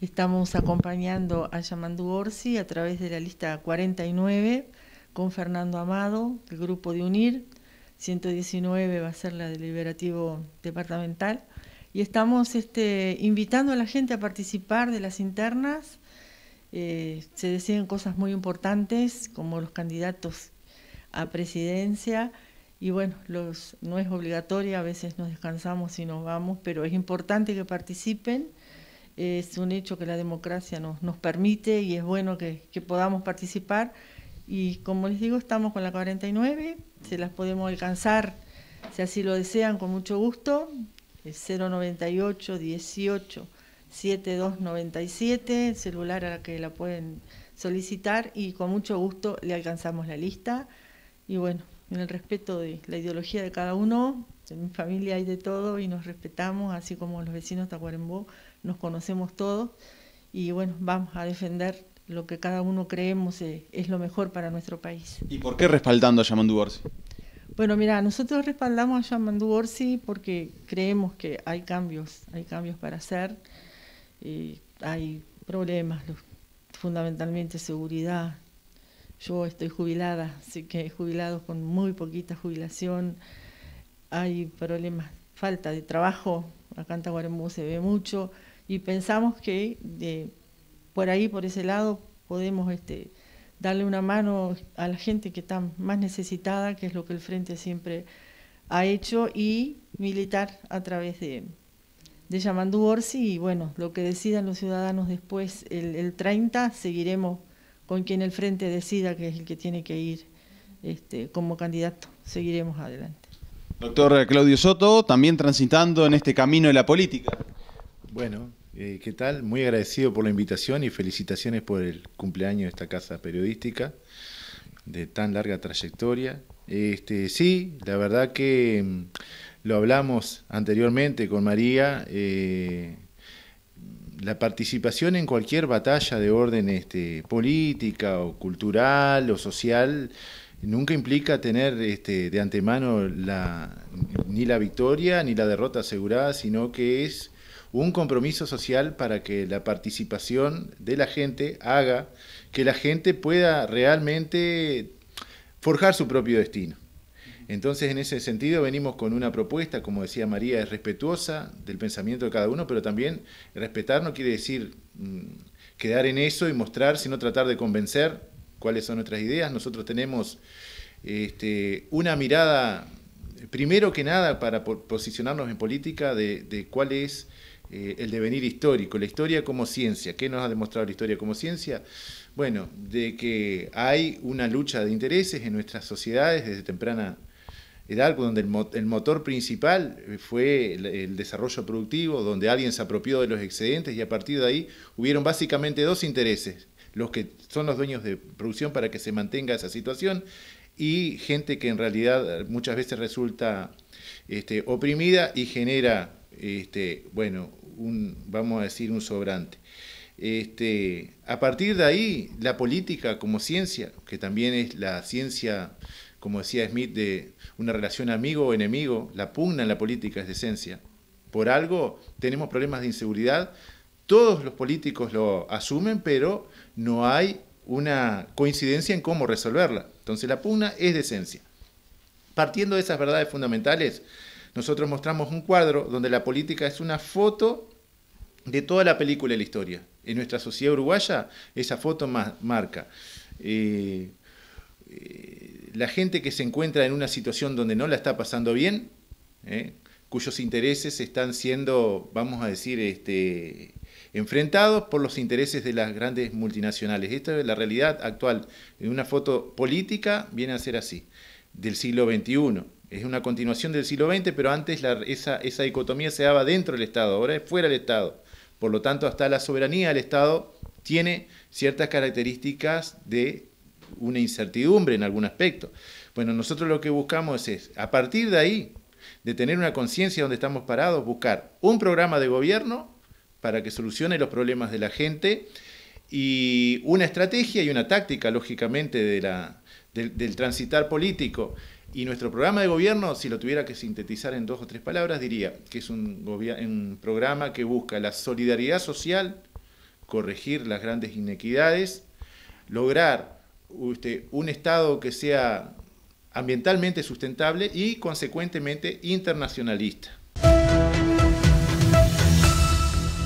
Estamos acompañando a Yamandu Orsi a través de la lista 49 con Fernando Amado, el grupo de UNIR. 119 va a ser la deliberativo departamental. Y estamos este, invitando a la gente a participar de las internas. Eh, se deciden cosas muy importantes, como los candidatos a presidencia. Y bueno, los, no es obligatorio, a veces nos descansamos y nos vamos, pero es importante que participen es un hecho que la democracia nos, nos permite y es bueno que, podamos participar. Y como les digo, estamos con la 49, se las podemos alcanzar si así lo desean, con mucho gusto. 098 18 7297, el celular a la que la pueden solicitar y con mucho gusto le alcanzamos la lista. Y bueno, en el respeto de la ideología de cada uno, en mi familia hay de todo y nos respetamos, así como los vecinos de Tacuarembó nos conocemos todos y bueno, vamos a defender lo que cada uno creemos eh, es lo mejor para nuestro país. ¿Y por qué respaldando a Yamandu Orsi? Bueno, mira, nosotros respaldamos a Yamandu Orsi porque creemos que hay cambios, hay cambios para hacer, y hay problemas, fundamentalmente seguridad. Yo estoy jubilada, así que jubilados con muy poquita jubilación, hay problemas, falta de trabajo, acá en Tahuarembú se ve mucho, y pensamos que por ahí, por ese lado, podemos este, darle una mano a la gente que está más necesitada, que es lo que el Frente siempre ha hecho, y militar a través de, de Yamandú Orsi, y bueno, lo que decidan los ciudadanos después, el, el 30, seguiremos con quien el Frente decida que es el que tiene que ir este, como candidato, seguiremos adelante. Doctor Claudio Soto, también transitando en este camino de la política. Bueno, eh, ¿qué tal? Muy agradecido por la invitación y felicitaciones por el cumpleaños de esta casa periodística de tan larga trayectoria. Este, sí, la verdad que mm, lo hablamos anteriormente con María. Eh, la participación en cualquier batalla de orden este, política o cultural o social nunca implica tener este, de antemano ni la victoria ni la derrota asegurada, sino que es un compromiso social para que la participación de la gente haga que la gente pueda realmente forjar su propio destino. Entonces, en ese sentido, venimos con una propuesta, como decía María, es respetuosa del pensamiento de cada uno, pero también respetar no quiere decir mm, quedar en eso y mostrar, sino tratar de convencer cuáles son nuestras ideas. Nosotros tenemos este, una mirada, primero que nada, para posicionarnos en política, de, de cuál es eh, el devenir histórico, la historia como ciencia. ¿Qué nos ha demostrado la historia como ciencia? Bueno, de que hay una lucha de intereses en nuestras sociedades desde temprana edad, donde el, motor principal fue el, desarrollo productivo, donde alguien se apropió de los excedentes y a partir de ahí hubieron básicamente dos intereses, los que son los dueños de producción para que se mantenga esa situación y gente que en realidad muchas veces resulta este, oprimida y genera este, bueno, un, vamos a decir, un sobrante. Este, a partir de ahí, la política como ciencia, que también es la ciencia, como decía Smith, de una relación amigo o enemigo, la pugna en la política es de esencia. Por algo tenemos problemas de inseguridad, todos los políticos lo asumen, pero no hay una coincidencia en cómo resolverla. Entonces la pugna es de esencia. Partiendo de esas verdades fundamentales, nosotros mostramos un cuadro donde la política es una foto de toda la película y la historia. En nuestra sociedad uruguaya esa foto marca. Eh, la gente que se encuentra en una situación donde no la está pasando bien, eh, cuyos intereses están siendo, vamos a decir, este, enfrentados por los intereses de las grandes multinacionales. Esta es la realidad actual. En una foto política viene a ser así, del siglo XXI es una continuación del siglo XX, pero antes esa, esa, dicotomía se daba dentro del Estado, ahora es fuera del Estado. Por lo tanto, hasta la soberanía del Estado tiene ciertas características de una incertidumbre en algún aspecto. Bueno, nosotros lo que buscamos es, a partir de ahí, de tener una conciencia donde estamos parados, buscar un programa de gobierno para que solucione los problemas de la gente y una estrategia y una táctica, lógicamente, de la, del transitar político y nuestro programa de gobierno, si lo tuviera que sintetizar en dos o tres palabras, diría que es un, un programa que busca la solidaridad social corregir las grandes inequidades, lograr un Estado que sea ambientalmente sustentable y consecuentemente internacionalista.